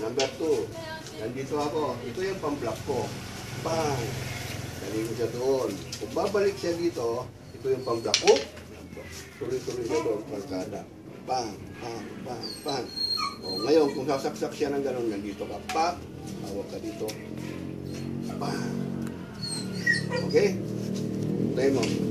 Number two, nandito ako. Ito yung pang-block ko. Bang! Dali ko siya doon. Kung babalik siya dito, ito yung pang-block ko. Tuloy-tuloy siya doon, pagkada. Bang! Bang! Bang! Bang! O, ngayon, kung sasaksak siya ng gano'n, nandito ka, pa, hawak ka dito. Bang! Okay? Tayo mo.